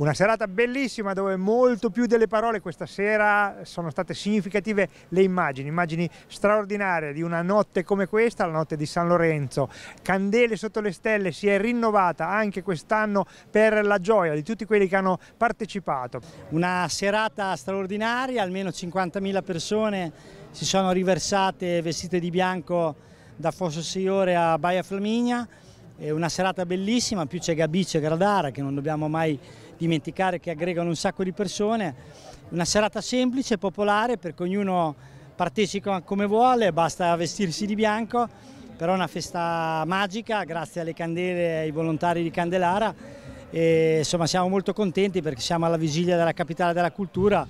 Una serata bellissima dove molto più delle parole questa sera sono state significative le immagini, immagini straordinarie di una notte come questa, la notte di San Lorenzo. Candele sotto le stelle si è rinnovata anche quest'anno per la gioia di tutti quelli che hanno partecipato. Una serata straordinaria, almeno 50.000 persone si sono riversate vestite di bianco da Fosso Siore a Baia Flaminia. È una serata bellissima, più c'è Gabice e Gradara che non dobbiamo mai dimenticare che aggregano un sacco di persone. Una serata semplice, popolare, perché ognuno partecipa come vuole, basta vestirsi di bianco, però è una festa magica grazie alle candele e ai volontari di Candelara e insomma siamo molto contenti perché siamo alla vigilia della capitale della cultura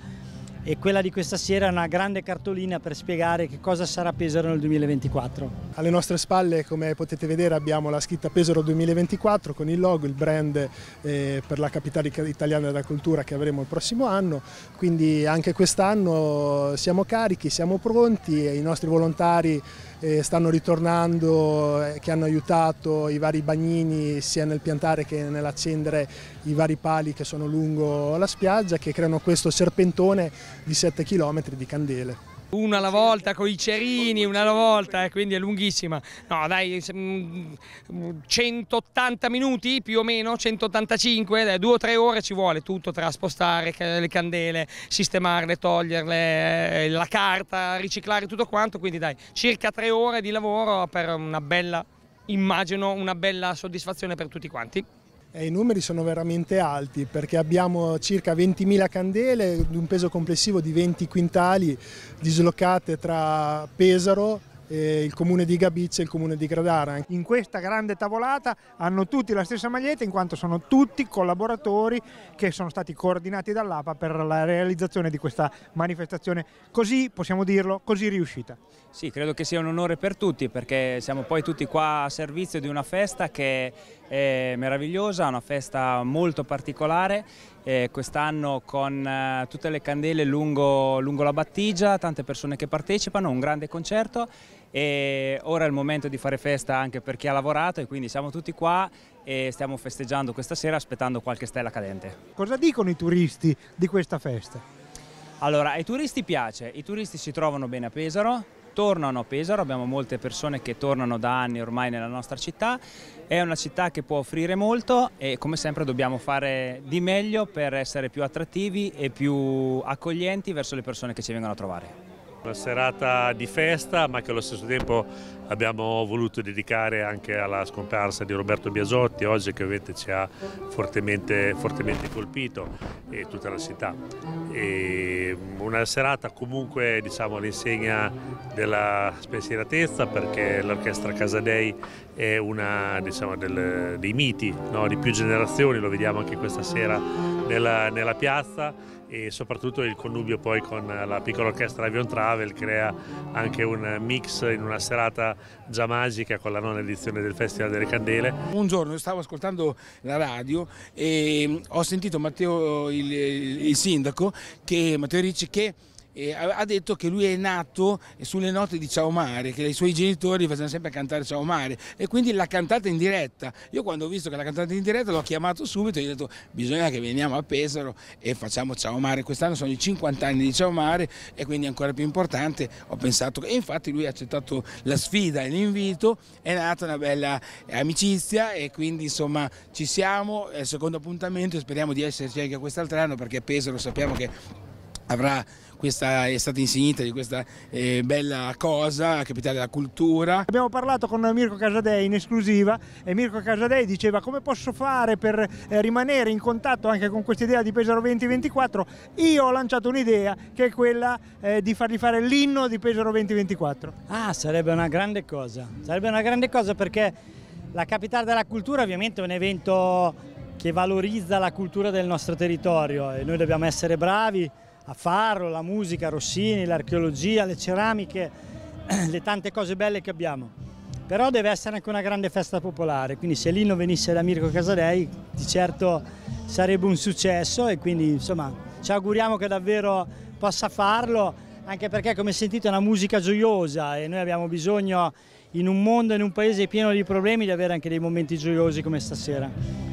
e quella di questa sera è una grande cartolina per spiegare che cosa sarà Pesaro nel 2024. Alle nostre spalle come potete vedere abbiamo la scritta Pesaro 2024 con il logo, il brand eh, per la capitale italiana della cultura che avremo il prossimo anno, quindi anche quest'anno siamo carichi, siamo pronti e i nostri volontari eh, stanno ritornando, eh, che hanno aiutato i vari bagnini sia nel piantare che nell'accendere i vari pali che sono lungo la spiaggia che creano questo serpentone di 7 km di candele. Una alla volta con i cerini, una alla volta, eh, quindi è lunghissima. No dai, 180 mm, minuti più o meno, 185, dai, due o tre ore ci vuole tutto tra spostare le candele, sistemarle, toglierle, eh, la carta, riciclare tutto quanto, quindi dai, circa tre ore di lavoro per una bella, immagino, una bella soddisfazione per tutti quanti. Eh, I numeri sono veramente alti perché abbiamo circa 20.000 candele di un peso complessivo di 20 quintali dislocate tra Pesaro, eh, il comune di Gabizia e il comune di Gradara. In questa grande tavolata hanno tutti la stessa maglietta in quanto sono tutti collaboratori che sono stati coordinati dall'APA per la realizzazione di questa manifestazione così, possiamo dirlo, così riuscita. Sì, credo che sia un onore per tutti perché siamo poi tutti qua a servizio di una festa che è meravigliosa, una festa molto particolare eh, quest'anno con eh, tutte le candele lungo, lungo la battigia, tante persone che partecipano, un grande concerto e ora è il momento di fare festa anche per chi ha lavorato e quindi siamo tutti qua e stiamo festeggiando questa sera aspettando qualche stella cadente. Cosa dicono i turisti di questa festa? Allora, ai turisti piace, i turisti si trovano bene a Pesaro, tornano a Pesaro, abbiamo molte persone che tornano da anni ormai nella nostra città, è una città che può offrire molto e come sempre dobbiamo fare di meglio per essere più attrattivi e più accoglienti verso le persone che ci vengono a trovare. Una serata di festa ma che allo stesso tempo abbiamo voluto dedicare anche alla scomparsa di Roberto Biasotti oggi che ovviamente ci ha fortemente, fortemente colpito e tutta la città. E una serata comunque diciamo, all'insegna della spensieratezza perché l'orchestra Casadei è una diciamo, del, dei miti no? di più generazioni, lo vediamo anche questa sera nella, nella piazza e soprattutto il connubio poi con la piccola orchestra Avion Travel crea anche un mix in una serata già magica con la nona edizione del Festival delle Candele. Un giorno stavo ascoltando la radio e ho sentito Matteo, il, il sindaco, che, Matteo Ricci, che e ha detto che lui è nato sulle note di Ciao Mare, che i suoi genitori facevano sempre cantare Ciao Mare e quindi l'ha cantata in diretta. Io quando ho visto che l'ha cantata in diretta l'ho chiamato subito e gli ho detto bisogna che veniamo a Pesaro e facciamo Ciao Mare. Quest'anno sono i 50 anni di Ciao Mare e quindi ancora più importante ho pensato e infatti lui ha accettato la sfida e l'invito, è nata una bella amicizia e quindi insomma ci siamo, è il secondo appuntamento e speriamo di esserci anche quest'altro anno perché Pesaro sappiamo che avrà questa è stata insignita di questa eh, bella cosa, capitale della cultura. Abbiamo parlato con Mirko Casadei in esclusiva e Mirko Casadei diceva come posso fare per eh, rimanere in contatto anche con questa idea di Pesaro 2024. Io ho lanciato un'idea che è quella eh, di fargli fare l'inno di Pesaro 2024. Ah, sarebbe una grande cosa, sarebbe una grande cosa perché la capitale della cultura ovviamente è un evento che valorizza la cultura del nostro territorio e noi dobbiamo essere bravi a farlo, la musica, Rossini, l'archeologia, le ceramiche, le tante cose belle che abbiamo. Però deve essere anche una grande festa popolare, quindi se l'inno venisse da Mirko Casadei di certo sarebbe un successo e quindi insomma ci auguriamo che davvero possa farlo, anche perché come sentite è una musica gioiosa e noi abbiamo bisogno in un mondo, in un paese pieno di problemi, di avere anche dei momenti gioiosi come stasera.